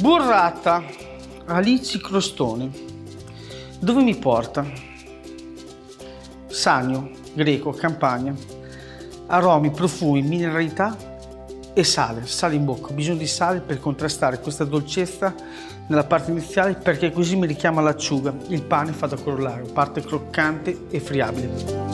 Burrata, alici crostoni. Dove mi porta? Sagno, greco, campagna. Aromi, profumi, mineralità e sale. Sale in bocca. Ho bisogno di sale per contrastare questa dolcezza nella parte iniziale perché così mi richiama l'acciuga. Il pane fa da corollario, parte croccante e friabile.